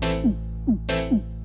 Mm-hmm.